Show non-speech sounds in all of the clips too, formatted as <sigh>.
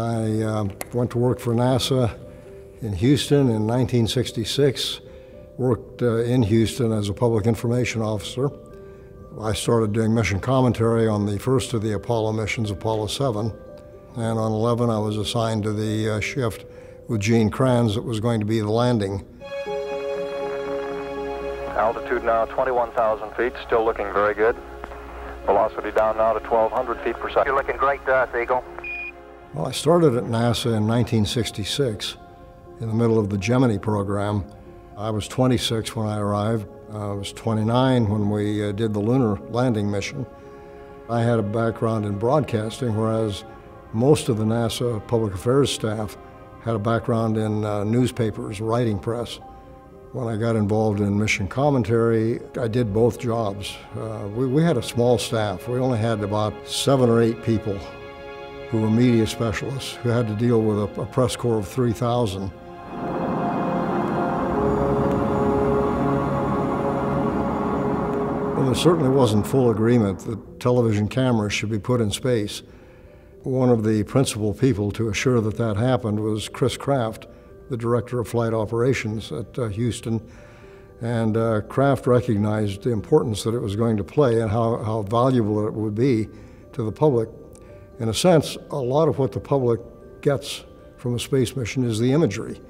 I uh, went to work for NASA in Houston in 1966, worked uh, in Houston as a public information officer. I started doing mission commentary on the first of the Apollo missions, Apollo 7. And on 11, I was assigned to the uh, shift with Gene Kranz that was going to be the landing. Altitude now 21,000 feet, still looking very good. Velocity down now to 1,200 feet per second. You're looking great, uh, Eagle. Well, I started at NASA in 1966 in the middle of the Gemini program. I was 26 when I arrived. I was 29 when we uh, did the lunar landing mission. I had a background in broadcasting, whereas most of the NASA public affairs staff had a background in uh, newspapers, writing press. When I got involved in mission commentary, I did both jobs. Uh, we, we had a small staff. We only had about seven or eight people who were media specialists who had to deal with a, a press corps of 3,000. Well, there certainly wasn't full agreement that television cameras should be put in space. One of the principal people to assure that that happened was Chris Kraft, the director of flight operations at uh, Houston. And uh, Kraft recognized the importance that it was going to play and how, how valuable it would be to the public. In a sense, a lot of what the public gets from a space mission is the imagery.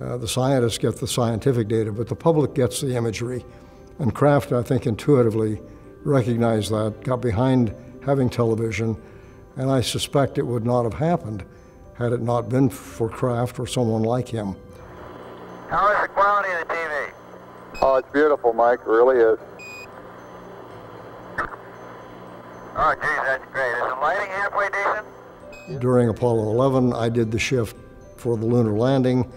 Uh, the scientists get the scientific data, but the public gets the imagery. And Kraft, I think, intuitively recognized that, got behind having television, and I suspect it would not have happened had it not been for Kraft or someone like him. How is the quality of the TV? Oh, it's beautiful, Mike. It really is. Oh, geez, that's great. Is the lighting halfway decent? During Apollo 11, I did the shift for the lunar landing.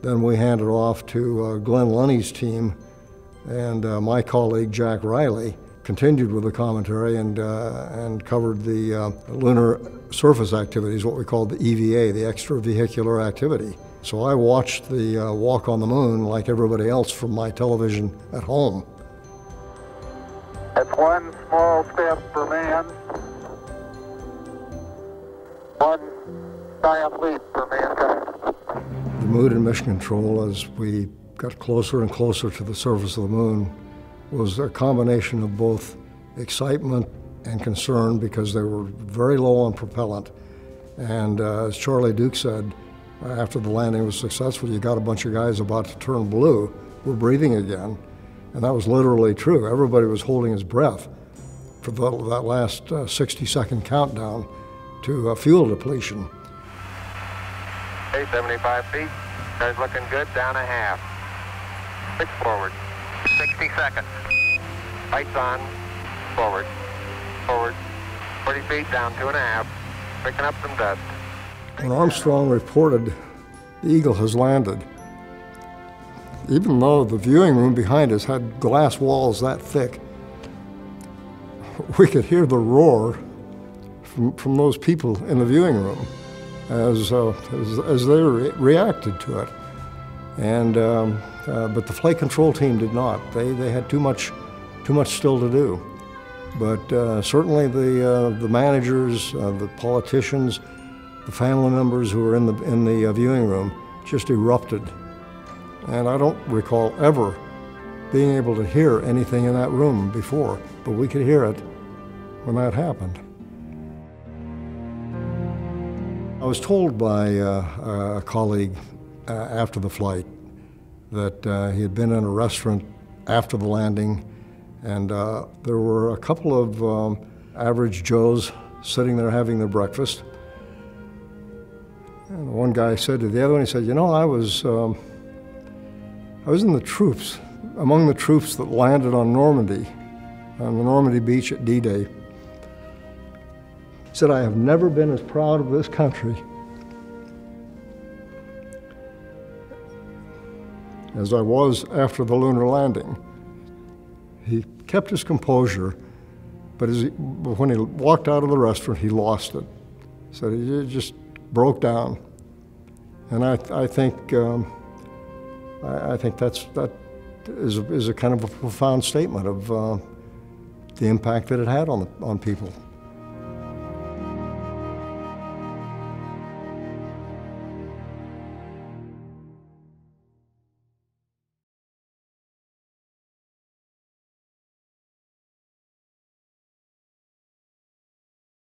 Then we handed off to uh, Glynn Lunney's team and uh, my colleague Jack Riley continued with the commentary and, uh, and covered the uh, lunar surface activities, what we called the EVA, the extravehicular activity. So I watched the uh, walk on the moon like everybody else from my television at home. It's one small step for man, one giant leap for mankind. The mood in mission control as we got closer and closer to the surface of the moon was a combination of both excitement and concern because they were very low on propellant. And uh, as Charlie Duke said, after the landing was successful, you got a bunch of guys about to turn blue, were breathing again. And that was literally true. Everybody was holding his breath for the, that last uh, 60 second countdown to uh, fuel depletion. Hey, 75 feet. Guys looking good, down a half. Six forward. 60 seconds. Lights on. Forward. Forward. 40 feet down, two and a half. Picking up some dust. When Armstrong reported the Eagle has landed, even though the viewing room behind us had glass walls that thick, <laughs> we could hear the roar from, from those people in the viewing room as, uh, as, as, they re reacted to it. And, um, uh, but the flight control team did not. They, they had too much, too much still to do. But uh, certainly the, uh, the managers, uh, the politicians, the family members who were in the, in the uh, viewing room just erupted. And I don't recall ever being able to hear anything in that room before, but we could hear it when that happened. I was told by uh, a colleague uh, after the flight that uh, he had been in a restaurant after the landing, and uh, there were a couple of um, average Joes sitting there having their breakfast. And one guy said to the other one, he said, "You know, I was um, I was in the troops, among the troops that landed on Normandy, on the Normandy beach at D-Day." Said, "I have never been as proud of this country." as I was after the lunar landing. He kept his composure, but he, when he walked out of the restaurant, he lost it. So he just broke down. And I, I think, um, I, I, think that's, that is a, is a kind of a profound statement of uh, the impact that it had on, the, on people.